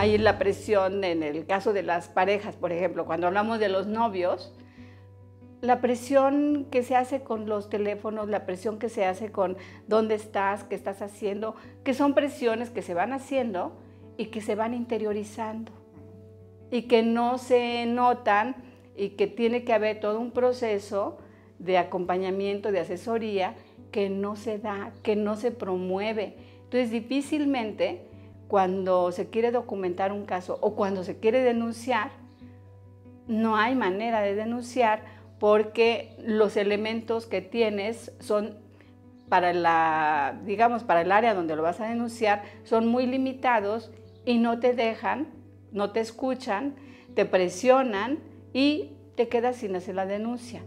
hay la presión en el caso de las parejas, por ejemplo, cuando hablamos de los novios, la presión que se hace con los teléfonos, la presión que se hace con dónde estás, qué estás haciendo, que son presiones que se van haciendo y que se van interiorizando y que no se notan y que tiene que haber todo un proceso de acompañamiento, de asesoría que no se da, que no se promueve. Entonces difícilmente cuando se quiere documentar un caso o cuando se quiere denunciar, no hay manera de denunciar porque los elementos que tienes son para la, digamos, para el área donde lo vas a denunciar, son muy limitados y no te dejan, no te escuchan, te presionan y te quedas sin hacer la denuncia.